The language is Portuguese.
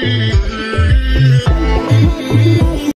Música